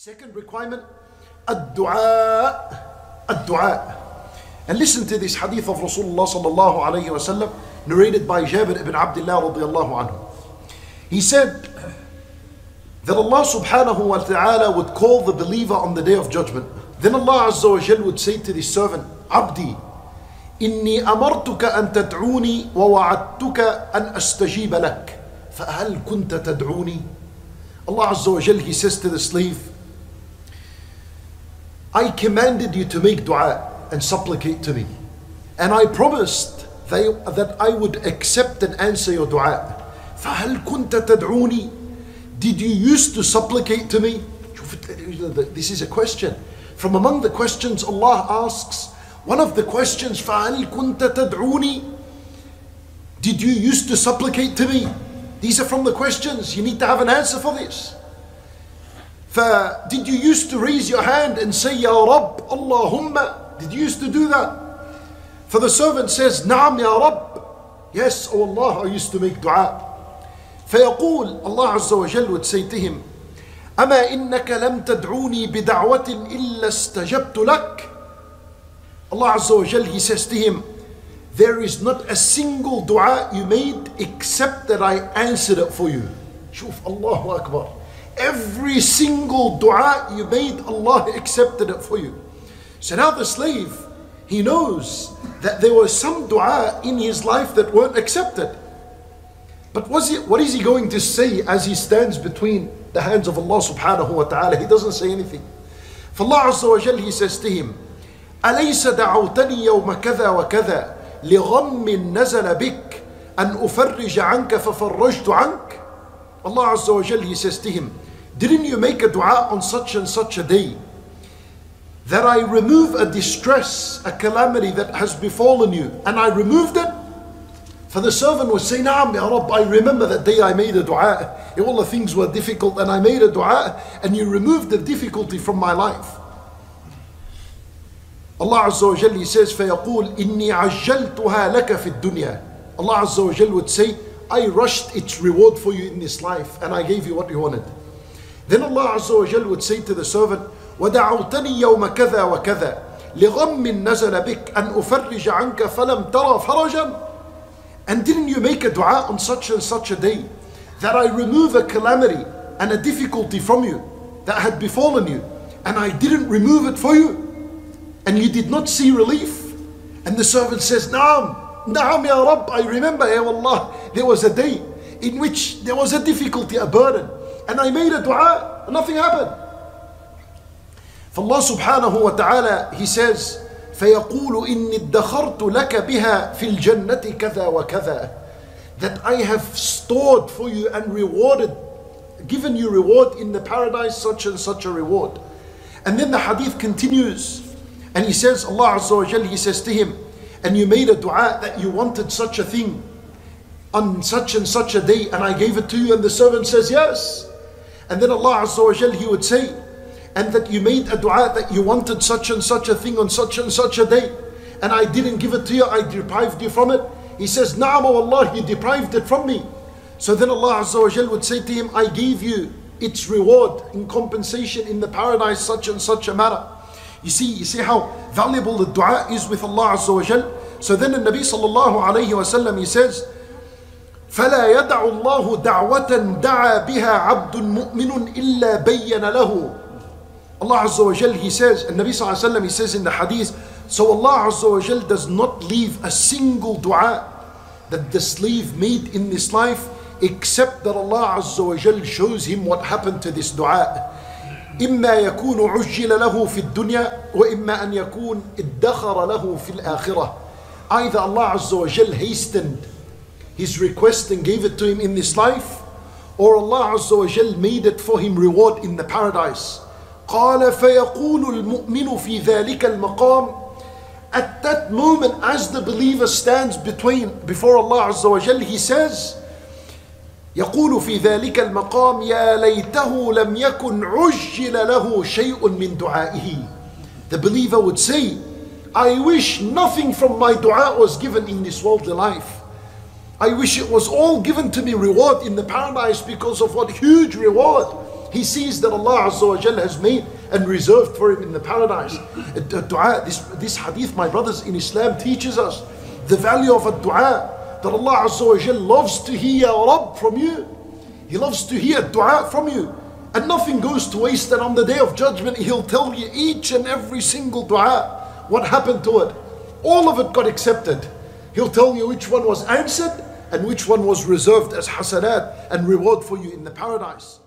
Second requirement, الدعاء الدعاء And listen to this hadith of Rasulullah sallallahu alayhi wasallam narrated by Jabir ibn Abdullah radiallahu anhu. He said that Allah subhanahu wa ta'ala would call the believer on the day of judgment. Then Allah azza wa jal would say to the servant, Abdi, إني أمرتك أن تدعوني ووعدتك أن أستجيب لك فهل كنت تدعوني Allah Azza wa Jal, He says to the slave, I commanded you to make dua and supplicate to me. And I promised that, that I would accept and answer your dua. فهل كنت تدعوني? Did you used to supplicate to me? This is a question. From among the questions Allah asks, one of the questions, فهل كنت تدعوني? Did you used to supplicate to me? These are from the questions. You need to have an answer for this. For did you used to raise your hand and say, Ya Rabb, Allahumma? Did you used to do that? For the servant says, Naam Ya Rabb. Yes, O Allah, I used to make dua. فيقول Allah عز وجل would say to him, أما إنك لم تدعوني بدعوة إلا استجبت لك. Allah عز وجل, He says to him, there is not a single dua you made except that I answered it for you. Shuf, Allahu Akbar. Every single dua you made, Allah accepted it for you. So now the slave, he knows that there was some dua in his life that weren't accepted. But was he, what is he going to say as he stands between the hands of Allah subhanahu wa ta'ala? He doesn't say anything. For Allah Azza wa Jal, he says to him, أليس دعوتني يوم كذا وكذا لغم نزل بك أن أفرج عنك ففرجت عنك Allah Azza wa Jal, He says to him, Didn't you make a dua on such and such a day? That I remove a distress, a calamity that has befallen you, and I removed it? For the servant was saying, Naam, Ya Rabb, I remember that day I made a dua. All the things were difficult, and I made a dua, and you removed the difficulty from my life. Allah Azza wa Jal, He says, فَيَقُولْ إِنِّي عَجَّلْتُهَا لَكَ فِي الدُّنْيا Allah Azza wa Jal would say, I rushed its reward for you in this life, and I gave you what you wanted. Then Allah Azza wa Jal would say to the servant, ودعوتني يوم كذا وكذا لغم نزل بك أن أفرج عنك فلم ترى فرجا And didn't you make a dua on such and such a day that I remove a calamity and a difficulty from you that had befallen you and I didn't remove it for you and you did not see relief? And the servant says, Naam, Naam Ya Rabb, I remember, Ya Allah, there was a day in which there was a difficulty, a burden, and I made a dua, and nothing happened. For Allah subhanahu wa ta'ala, He says, فيقول إني ادخرت لك بها في الجنة كذا وكذا that I have stored for you and rewarded given you reward in the paradise such and such a reward and then the hadith continues and he says Allah Azza wa Jal, he says to him and you made a dua that you wanted such a thing on such and such a day and I gave it to you and the servant says yes and then Allah Azza wa Jal, he would say and that you made a dua that you wanted such and such a thing on such and such a day, and I didn't give it to you, I deprived you from it. He says, Na'am, O Allah, you deprived it from me. So then Allah Azza wa Jal would say to him, I gave you its reward in compensation in the paradise, such and such a matter. You see, you see how valuable the dua is with Allah Azza wa Jal. So then the Nabi sallallahu alayhi wa sallam, he says, فلا يدع الله دعوة دعا بها عبد مؤمن إلا بين له Allah Azza wa Jal, He says, and Nabi Sallallahu Alaihi Wasallam, He says in the hadith, so Allah Azza wa Jal does not leave a single dua that the slave made in this life except that Allah Azza wa Jal shows him what happened to this dua. إما يكون عجل له في الدنيا وإما أن يكون ادخر له في الآخرة. Either Allah Azza wa Jal hastened his request and gave it to him in this life, or Allah Azza wa Jal made it for him reward in the paradise. قال فيقول المؤمن في ذلك المقام At that moment as the believer stands between before Allah عز وجل he says يقول في ذلك المقام يا ليته لم يكن عجل له شيء من دعائه The believer would say I wish nothing from my dua was given in this worldly life I wish it was all given to me reward in the paradise because of what huge reward he sees that Allah Azza wa Jal has made and reserved for him in the paradise. Dua, this, this hadith, my brothers in Islam, teaches us the value of a dua that Allah Azza wa loves to hear Rabb from you. He loves to hear dua from you. And nothing goes to waste. And on the day of judgment, He'll tell you each and every single dua, what happened to it. All of it got accepted. He'll tell you which one was answered and which one was reserved as hasanat and reward for you in the paradise.